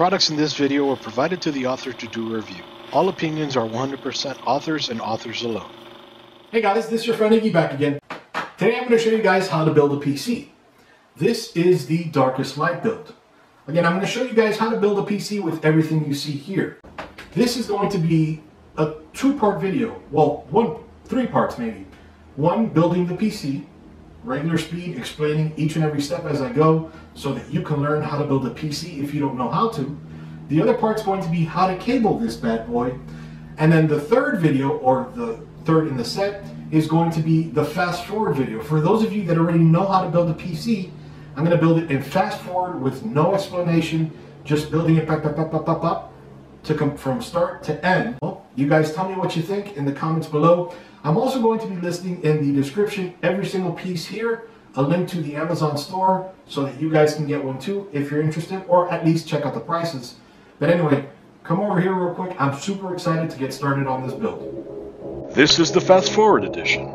Products in this video were provided to the author to do a review. All opinions are 100% authors and authors alone. Hey guys, this is your friend Iggy back again. Today I'm going to show you guys how to build a PC. This is the Darkest Light build. Again, I'm going to show you guys how to build a PC with everything you see here. This is going to be a two-part video. Well, one, three parts maybe. One, building the PC, regular speed, explaining each and every step as I go so that you can learn how to build a PC if you don't know how to. The other part's going to be how to cable this bad boy. And then the third video, or the third in the set, is going to be the fast forward video. For those of you that already know how to build a PC, I'm going to build it in fast forward with no explanation, just building it up, up, up, up, up, up to come from start to end. You guys tell me what you think in the comments below. I'm also going to be listing in the description every single piece here, a link to the Amazon store so that you guys can get one too if you're interested, or at least check out the prices. But anyway, come over here real quick. I'm super excited to get started on this build. This is the fast forward edition.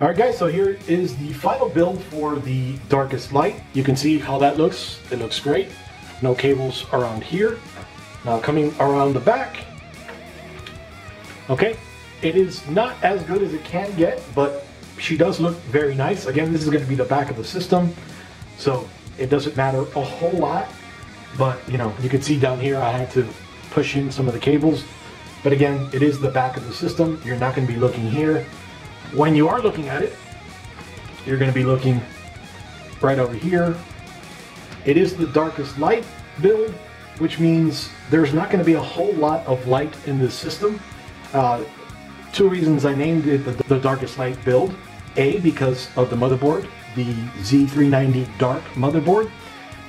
All right, guys, so here is the final build for the darkest light. You can see how that looks. It looks great. No cables around here. Now coming around the back, okay, it is not as good as it can get, but she does look very nice. Again, this is going to be the back of the system, so it doesn't matter a whole lot, but you know, you can see down here I had to push in some of the cables, but again, it is the back of the system. You're not going to be looking here. When you are looking at it, you're going to be looking right over here. It is the darkest light build, which means there's not going to be a whole lot of light in this system. Uh, two reasons I named it the, the darkest light build. A, because of the motherboard, the Z390 Dark motherboard,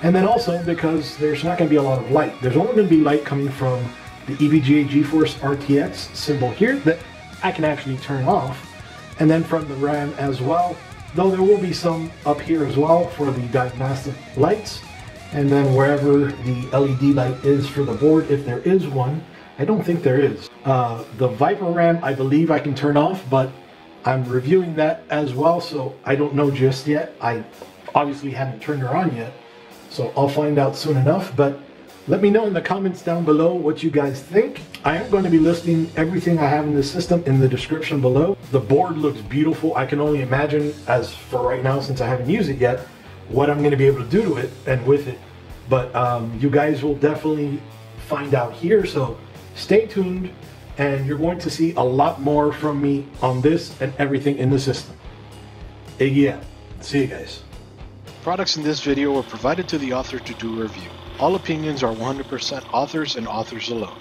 and then also because there's not going to be a lot of light. There's only going to be light coming from the EVGA GeForce RTX symbol here that I can actually turn off and then from the RAM as well. Though there will be some up here as well for the diagnostic lights, and then wherever the LED light is for the board, if there is one. I don't think there is. Uh, the Viper RAM, I believe I can turn off, but I'm reviewing that as well, so I don't know just yet. I obviously haven't turned her on yet, so I'll find out soon enough, but let me know in the comments down below what you guys think. I am going to be listing everything I have in the system in the description below. The board looks beautiful. I can only imagine, as for right now, since I haven't used it yet, what I'm going to be able to do to it and with it. But um, you guys will definitely find out here, so stay tuned and you're going to see a lot more from me on this and everything in the system. Iggy out. See you guys. Products in this video were provided to the author to do a review. All opinions are 100% authors and authors alone.